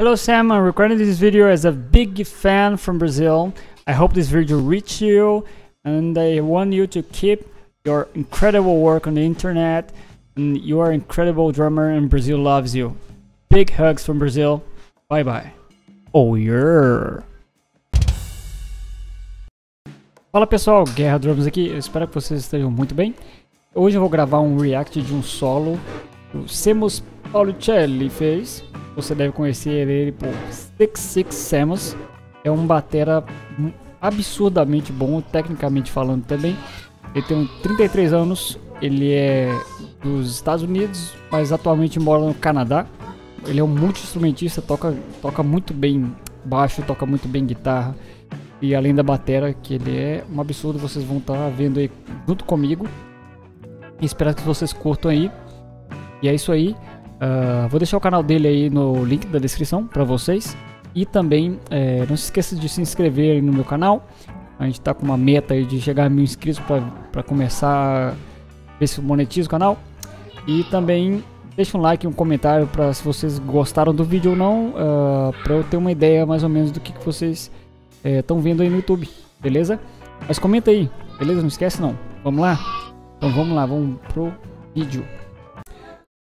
Hello Sam, I'm recording this video as a big fan from Brazil. I hope this video reached you and I want you to keep your incredible work on the internet and you are an incredible drummer and Brazil loves you. Big hugs from Brazil. Bye bye. Oh yeah. Fala pessoal, Guerra Drums aqui, eu espero que vocês estejam muito bem. Hoje eu vou gravar um react de um solo que o Semus Paulicelli fez. Você deve conhecer ele por Six Six Semus. É um batera absurdamente bom, tecnicamente falando também. Ele tem 33 anos, ele é dos Estados Unidos, mas atualmente mora no Canadá. Ele é um multi-instrumentista, toca, toca muito bem baixo, toca muito bem guitarra. E além da batera, que ele é um absurdo, vocês vão estar tá vendo aí junto comigo. Espero que vocês curtam aí. E é isso aí. Uh, vou deixar o canal dele aí no link da descrição para vocês. E também é, não se esqueça de se inscrever no meu canal. A gente está com uma meta aí de chegar a mil inscritos para começar a ver se monetiza o canal. E também deixa um like e um comentário para se vocês gostaram do vídeo ou não, uh, ah, para eu ter uma ideia mais ou menos do que, que vocês estão é, vendo aí no YouTube, beleza? Mas comenta aí, beleza? Não esquece não. Vamos lá? Então vamos lá, vamos pro vídeo.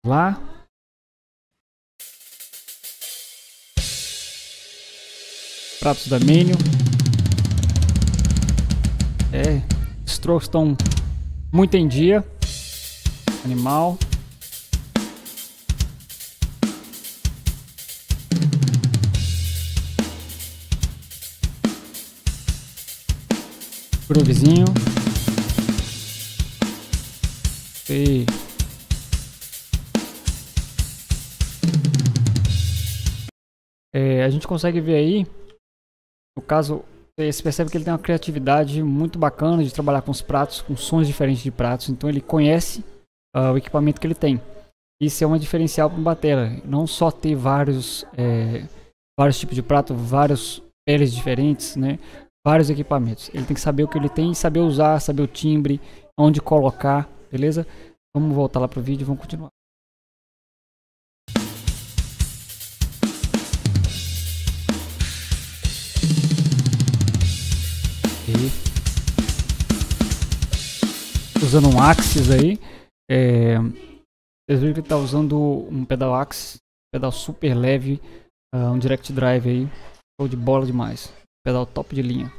Lá. Pratos da menu. É, strokes estão muito em dia. Animal. groovezinho. E... É, a gente consegue ver aí, no caso, você percebe que ele tem uma criatividade muito bacana de trabalhar com os pratos, com sons diferentes de pratos. Então ele conhece uh, o equipamento que ele tem. Isso é uma diferencial para um batera. Não só ter vários, é, vários tipos de prato, vários peles diferentes, né? vários equipamentos. Ele tem que saber o que ele tem, saber usar, saber o timbre, onde colocar, beleza? Vamos voltar lá pro vídeo e vamos continuar. Usando um Axis aí. É, vocês viram que está usando um pedal Axis, pedal super leve, uh, um Direct Drive aí. Show de bola demais. Pedal top de linha.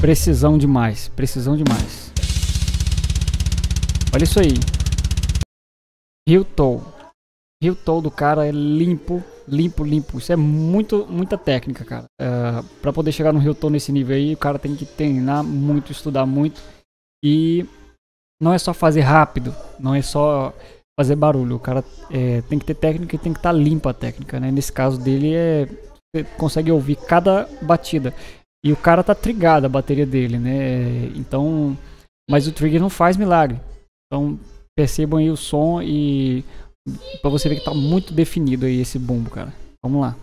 Precisão demais, precisão demais. Olha isso aí. Rio Toe do cara é limpo, limpo, limpo. Isso é muito, muita técnica, cara. Uh, é, para poder chegar no Rio Toe nesse nível aí, o cara tem que treinar muito, estudar muito. E não é só fazer rápido, não é só fazer barulho. O cara é, tem que ter técnica e tem que estar tá limpa a técnica, né? Nesse caso dele é você consegue ouvir cada batida. E o cara tá trigado a bateria dele, né? Então, mas o trigger não faz milagre. Então, percebam aí o som e para você ver que tá muito definido aí esse bumbo, cara. Vamos lá.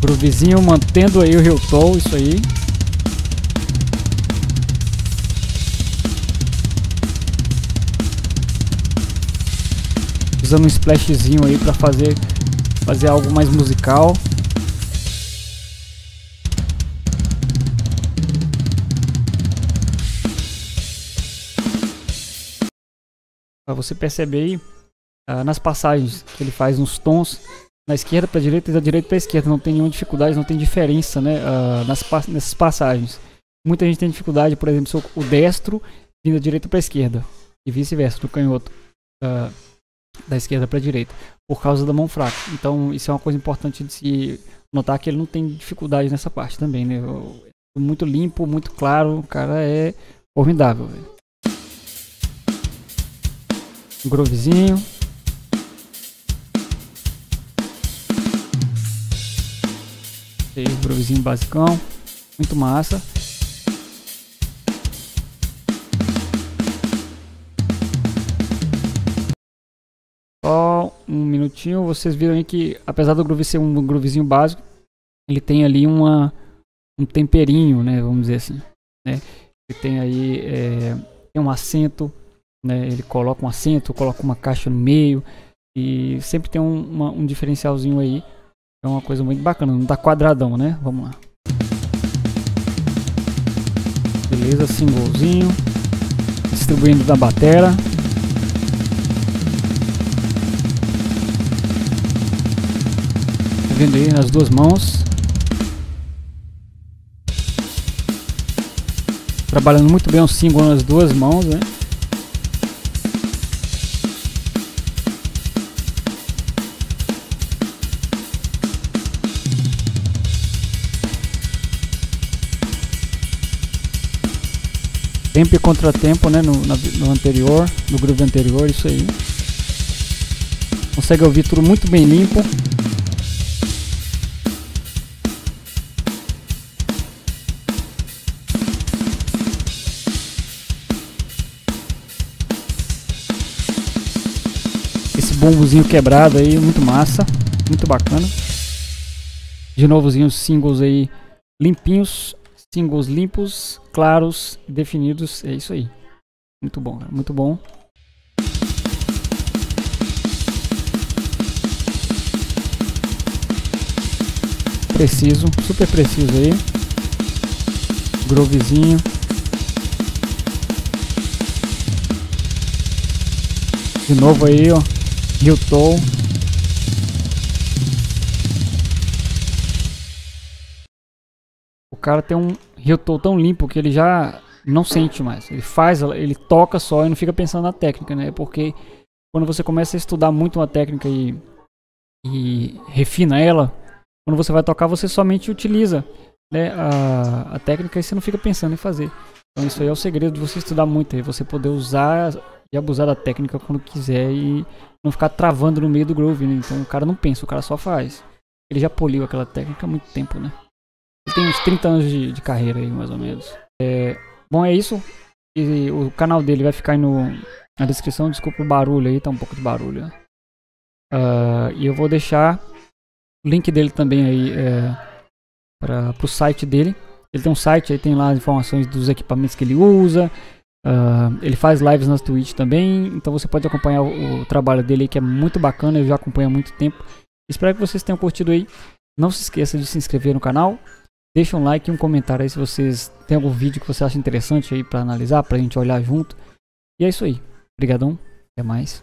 Groovezinho mantendo aí o Hilton, isso aí. Usando um splashzinho aí para fazer fazer algo mais musical. Você perceber aí uh, nas passagens que ele faz nos tons na esquerda para direita e da direita para esquerda. Não tem nenhuma dificuldade, não tem diferença né, uh, nas, nessas passagens. Muita gente tem dificuldade, por exemplo, o destro vindo da direita para esquerda e vice-versa, do canhoto uh, da esquerda para direita, por causa da mão fraca. Então, isso é uma coisa importante de se notar que ele não tem dificuldade nessa parte também. Né? Muito limpo, muito claro, o cara é formidável. Véio. Um grovezinho. Aí, groovezinho basicão. Muito massa. Só um minuto minutinhos, vocês viram aí que, apesar do groove ser um groovezinho básico, ele tem ali uma, um temperinho, né? Vamos dizer assim, né? Ele tem aí é, tem um acento, né? Ele coloca um acento, coloca uma caixa no meio e sempre tem um, uma, um diferencialzinho aí. É uma coisa muito bacana, não tá quadradão, né? Vamos lá. Beleza, singlezinho. Distribuindo da batera. Tá vendo aí nas duas mãos. Trabalhando muito bem o single nas duas mãos, né? Tempo e contratempo, né? No, no anterior, no groove anterior, isso aí. Consegue ouvir tudo muito bem limpo. Esse bombozinho quebrado aí, muito massa, muito bacana. De novozinho os singles aí limpinhos, Singles limpos, claros, definidos. É isso aí. Muito bom, muito bom. Preciso, super preciso aí. Groovezinho. De novo aí, ó. Hilton. Cara tem um Ryotô tão limpo que ele já não sente mais. Ele faz, ele toca só e não fica pensando na técnica, né? Porque quando você começa a estudar muito uma técnica e, e refina ela, quando você vai tocar, você somente utiliza né, a, a técnica e você não fica pensando em fazer. Então isso aí é o segredo de você estudar muito, é você poder usar e abusar da técnica quando quiser e não ficar travando no meio do groove, né? Então o cara não pensa, o cara só faz. Ele já poliu aquela técnica há muito tempo, né? Tem uns 30 anos de, de carreira aí, mais ou menos. É, bom, é isso. E o canal dele vai ficar aí no, na descrição. Desculpa o barulho aí, tá um pouco de barulho. Uh, e eu vou deixar o link dele também aí é, para o site dele. Ele tem um site, aí tem lá as informações dos equipamentos que ele usa. Uh, ele faz lives na Twitch também, então você pode acompanhar o, o, trabalho dele que é muito bacana, eu já acompanho há muito tempo. Espero que vocês tenham curtido aí. Não se esqueça de se inscrever no canal, Deixa um like e um comentário aí se vocês têm algum vídeo que você acha interessante aí para analisar, pra gente olhar junto. E é isso aí. Obrigadão. Até mais.